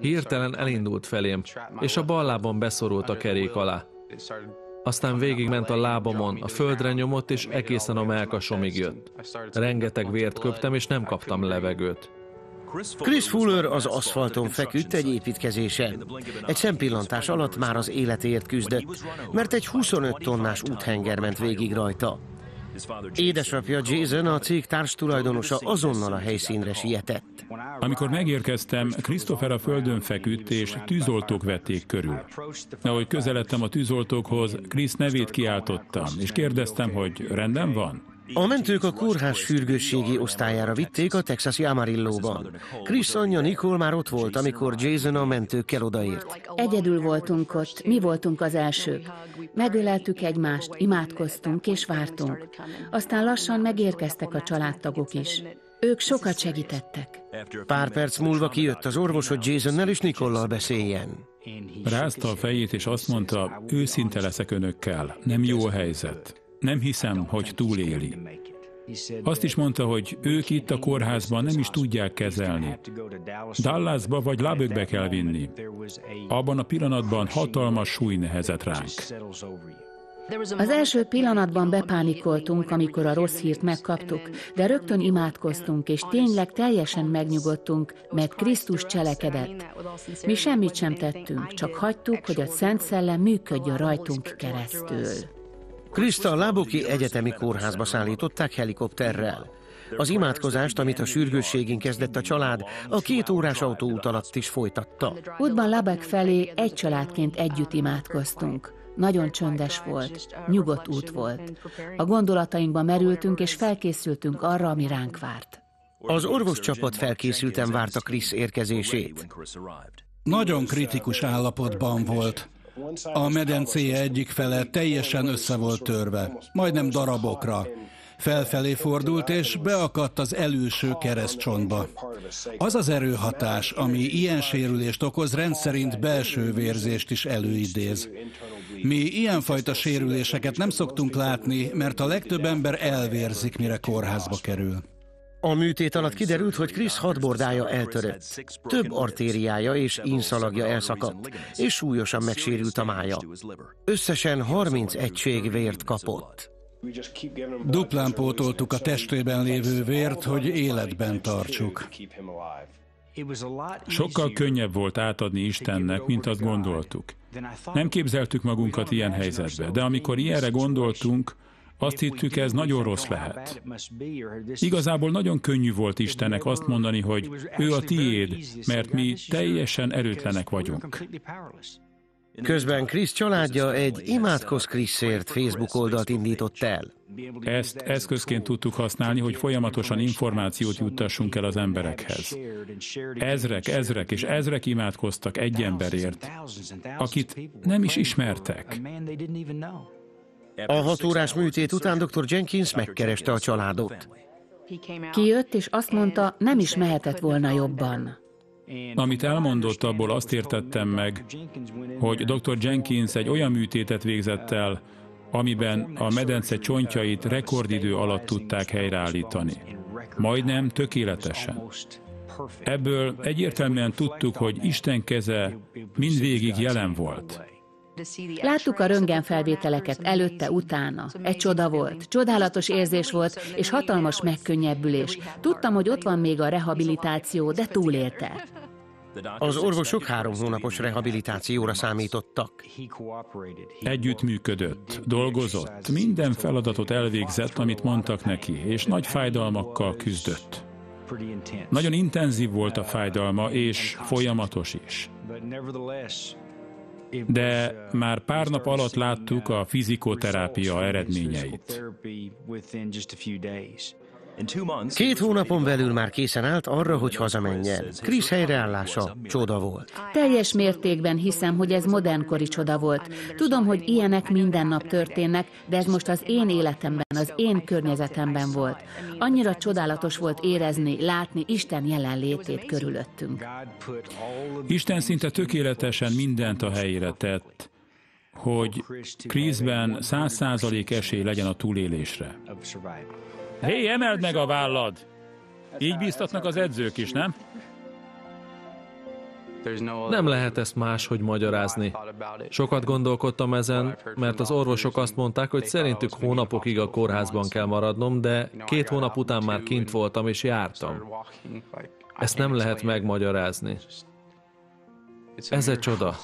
Hirtelen elindult felém, és a bal lábam beszorult a kerék alá. Aztán végigment a lábamon, a földre nyomott, és egészen a melkasomig jött. Rengeteg vért köptem, és nem kaptam levegőt. Chris Fuller az aszfalton feküdt egy építkezésen. Egy szempillantás alatt már az életéért küzdött, mert egy 25 tonnás úthenger ment végig rajta. Édesapja Jason, a cég társtulajdonosa azonnal a helyszínre sietett. Amikor megérkeztem, Christopher a földön feküdt, és tűzoltók vették körül. Ahogy közeledtem a tűzoltókhoz, Chris nevét kiáltottam, és kérdeztem, hogy rendben van? A mentők a kórház sürgősségi osztályára vitték a texasi Amarillóban. Chris anyja Nicole már ott volt, amikor Jason a mentőkkel odaért. Egyedül voltunk ott, mi voltunk az elsők. Megöleltük egymást, imádkoztunk és vártunk. Aztán lassan megérkeztek a családtagok is. Ők sokat segítettek. Pár perc múlva kijött az orvos, hogy Jasonnel és Nikollal beszéljen. Rázta a fejét, és azt mondta, őszinte leszek önökkel, nem jó a helyzet. Nem hiszem, hogy túléli. Azt is mondta, hogy ők itt a kórházban nem is tudják kezelni. Dallasba vagy Labökbe kell vinni. Abban a pillanatban hatalmas súly nehezett ránk. Az első pillanatban bepánikoltunk, amikor a rossz hírt megkaptuk, de rögtön imádkoztunk, és tényleg teljesen megnyugodtunk, mert Krisztus cselekedett. Mi semmit sem tettünk, csak hagytuk, hogy a Szent Szellem működjön rajtunk keresztül. Krista Laboki Egyetemi Kórházba szállították helikopterrel. Az imádkozást, amit a sürgősségén kezdett a család, a két órás autóút alatt is folytatta. Útban Labek felé egy családként együtt imádkoztunk. Nagyon csöndes volt, nyugodt út volt. A gondolatainkba merültünk, és felkészültünk arra, ami ránk várt. Az orvoscsapat felkészülten várta Krisz érkezését. Nagyon kritikus állapotban volt. A medencéje egyik fele teljesen össze volt törve, majdnem darabokra. Felfelé fordult, és beakadt az előső keresztcsontba. Az az erőhatás, ami ilyen sérülést okoz, rendszerint belső vérzést is előidéz. Mi ilyenfajta sérüléseket nem szoktunk látni, mert a legtöbb ember elvérzik, mire kórházba kerül. A műtét alatt kiderült, hogy Chris hadbordája eltörött. Több artériája és inszalagja elszakadt, és súlyosan megsérült a mája. Összesen 30 egység vért kapott. Duplán pótoltuk a testében lévő vért, hogy életben tartsuk. Sokkal könnyebb volt átadni Istennek, mint azt gondoltuk. Nem képzeltük magunkat ilyen helyzetbe, de amikor ilyenre gondoltunk, azt hittük, ez nagyon rossz lehet. Igazából nagyon könnyű volt Istennek azt mondani, hogy ő a tiéd, mert mi teljesen erőtlenek vagyunk. Közben Krisz családja egy Imádkoz Kriszért Facebook oldalt indított el. Ezt eszközként tudtuk használni, hogy folyamatosan információt juttassunk el az emberekhez. Ezrek, ezrek és ezrek imádkoztak egy emberért, akit nem is ismertek. A hat órás műtét után dr. Jenkins megkereste a családot. Kijött, és azt mondta, nem is mehetett volna jobban. Amit elmondott, abból azt értettem meg, hogy dr. Jenkins egy olyan műtétet végzett el, amiben a medence csontjait rekordidő alatt tudták helyreállítani. Majdnem tökéletesen. Ebből egyértelműen tudtuk, hogy Isten keze mindvégig jelen volt. Láttuk a röntgenfelvételeket előtte, utána. Egy csoda volt, csodálatos érzés volt, és hatalmas megkönnyebbülés. Tudtam, hogy ott van még a rehabilitáció, de túlélte. Az orvosok három hónapos rehabilitációra számítottak. Együttműködött, dolgozott, minden feladatot elvégzett, amit mondtak neki, és nagy fájdalmakkal küzdött. Nagyon intenzív volt a fájdalma, és folyamatos is. De már pár nap alatt láttuk a fizikoterápia eredményeit. Két hónapon belül már készen állt arra, hogy hazamenjen. Krisz helyreállása csoda volt. Teljes mértékben hiszem, hogy ez modernkori csoda volt. Tudom, hogy ilyenek minden nap történnek, de ez most az én életemben, az én környezetemben volt. Annyira csodálatos volt érezni, látni Isten jelenlétét körülöttünk. Isten szinte tökéletesen mindent a helyére tett, hogy Kriszben száz százalék esély legyen a túlélésre. Hé, emeld meg a vállad! Így bíztatnak az edzők is, nem? Nem lehet ezt máshogy magyarázni. Sokat gondolkodtam ezen, mert az orvosok azt mondták, hogy szerintük hónapokig a kórházban kell maradnom, de két hónap után már kint voltam és jártam. Ezt nem lehet megmagyarázni. Ez egy csoda.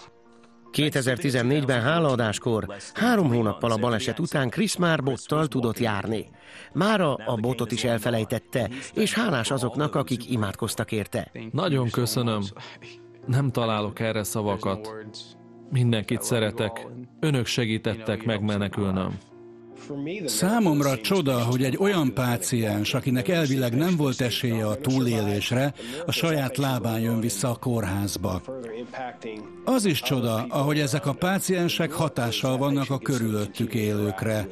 2014-ben hálaadáskor, három hónappal a baleset után Chris már bottal tudott járni. Mára a botot is elfelejtette, és hálás azoknak, akik imádkoztak érte. Nagyon köszönöm. Nem találok erre szavakat. Mindenkit szeretek. Önök segítettek megmenekülnöm. Számomra csoda, hogy egy olyan páciens, akinek elvileg nem volt esélye a túlélésre, a saját lábán jön vissza a kórházba. Az is csoda, ahogy ezek a páciensek hatással vannak a körülöttük élőkre.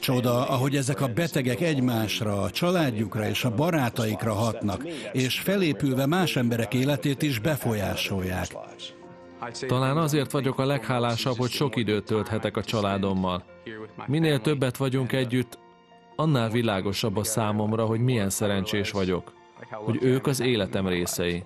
Csoda, ahogy ezek a betegek egymásra, a családjukra és a barátaikra hatnak, és felépülve más emberek életét is befolyásolják. Talán azért vagyok a leghálásabb, hogy sok időt tölthetek a családommal. Minél többet vagyunk együtt, annál világosabb a számomra, hogy milyen szerencsés vagyok, hogy ők az életem részei.